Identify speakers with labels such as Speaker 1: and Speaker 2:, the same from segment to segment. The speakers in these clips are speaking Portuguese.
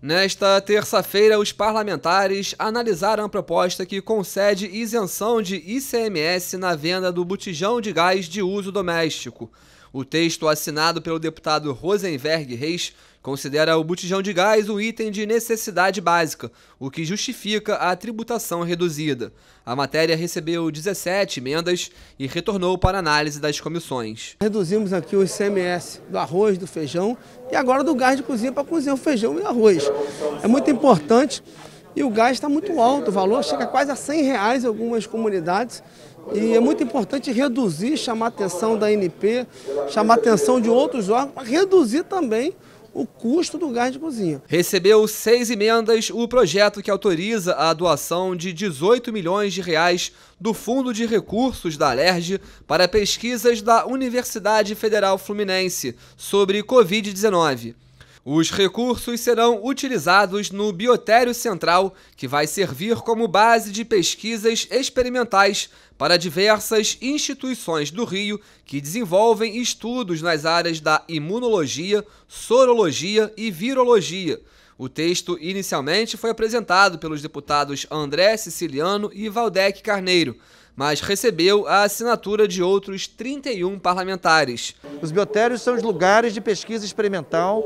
Speaker 1: Nesta terça-feira, os parlamentares analisaram a proposta que concede isenção de ICMS na venda do botijão de gás de uso doméstico. O texto assinado pelo deputado Rosenberg Reis considera o botijão de gás um item de necessidade básica, o que justifica a tributação reduzida. A matéria recebeu 17 emendas e retornou para análise das comissões.
Speaker 2: Reduzimos aqui o ICMS do arroz, do feijão e agora do gás de cozinha para cozinhar o feijão e o arroz. É muito importante e o gás está muito alto, o valor chega quase a 100 reais em algumas comunidades. E é muito importante reduzir, chamar a atenção da ANP, chamar a atenção de outros órgãos, para reduzir também o custo do gás de cozinha.
Speaker 1: Recebeu seis emendas o projeto que autoriza a doação de 18 milhões de reais do Fundo de Recursos da Alerj para pesquisas da Universidade Federal Fluminense sobre Covid-19. Os recursos serão utilizados no Biotério Central, que vai servir como base de pesquisas experimentais para diversas instituições do Rio que desenvolvem estudos nas áreas da imunologia, sorologia e virologia. O texto inicialmente foi apresentado pelos deputados André Siciliano e Valdec Carneiro mas recebeu a assinatura de outros 31 parlamentares.
Speaker 3: Os biotérios são os lugares de pesquisa experimental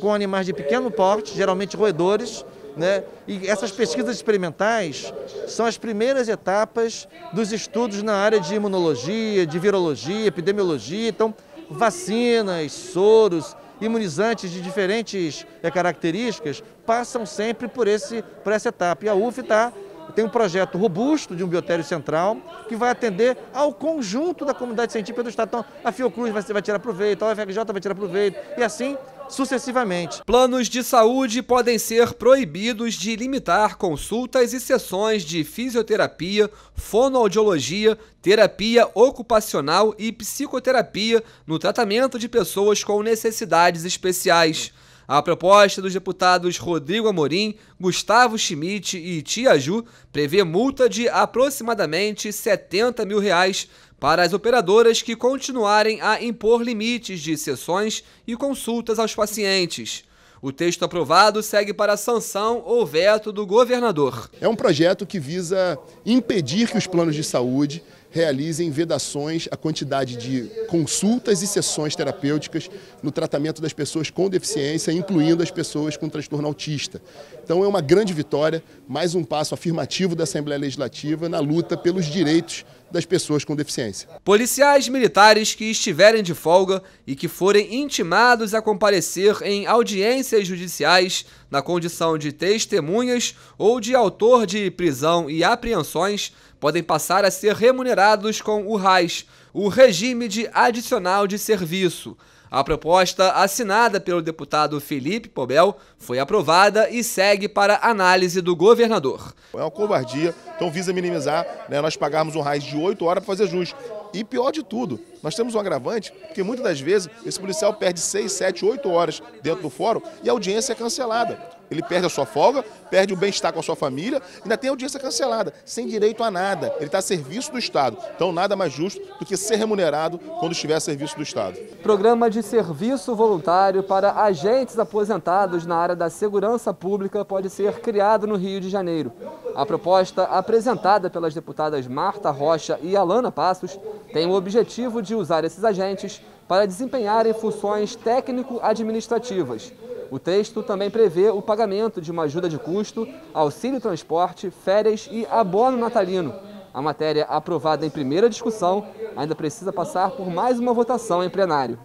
Speaker 3: com animais de pequeno porte, geralmente roedores, né? E essas pesquisas experimentais são as primeiras etapas dos estudos na área de imunologia, de virologia, epidemiologia. Então, vacinas, soros, imunizantes de diferentes é, características passam sempre por, esse, por essa etapa. E a UF está tem um projeto robusto de um biotério central que vai atender ao conjunto da comunidade científica do Estado. Então, a Fiocruz vai, vai tirar proveito, a UFRJ vai tirar proveito e assim sucessivamente.
Speaker 1: Planos de saúde podem ser proibidos de limitar consultas e sessões de fisioterapia, fonoaudiologia, terapia ocupacional e psicoterapia no tratamento de pessoas com necessidades especiais. A proposta dos deputados Rodrigo Amorim, Gustavo Schmidt e Tia Ju prevê multa de aproximadamente 70 mil reais para as operadoras que continuarem a impor limites de sessões e consultas aos pacientes. O texto aprovado segue para sanção ou veto do governador.
Speaker 4: É um projeto que visa impedir que os planos de saúde realizem vedações à quantidade de consultas e sessões terapêuticas no tratamento das pessoas com deficiência, incluindo as pessoas com transtorno autista. Então é uma grande vitória, mais um passo afirmativo da Assembleia Legislativa na luta pelos direitos das pessoas com deficiência.
Speaker 1: Policiais militares que estiverem de folga e que forem intimados a comparecer em audiências judiciais na condição de testemunhas ou de autor de prisão e apreensões podem passar a ser remunerados com o RAIS, o Regime de Adicional de Serviço. A proposta, assinada pelo deputado Felipe Pobel, foi aprovada e segue para análise do governador.
Speaker 5: É uma covardia, então visa minimizar né, nós pagarmos um RAIS de 8 horas para fazer jus. E pior de tudo, nós temos um agravante, porque muitas das vezes esse policial perde 6, 7, 8 horas dentro do fórum e a audiência é cancelada. Ele perde a sua folga, perde o bem-estar com a sua família, ainda tem audiência cancelada, sem direito a nada. Ele está a serviço do Estado. Então, nada mais justo do que ser remunerado quando estiver a serviço do Estado.
Speaker 1: Programa de serviço voluntário para agentes aposentados na área da segurança pública pode ser criado no Rio de Janeiro. A proposta, apresentada pelas deputadas Marta Rocha e Alana Passos, tem o objetivo de usar esses agentes para desempenharem funções técnico-administrativas o texto também prevê o pagamento de uma ajuda de custo, auxílio transporte, férias e abono natalino. A matéria aprovada em primeira discussão ainda precisa passar por mais uma votação em plenário.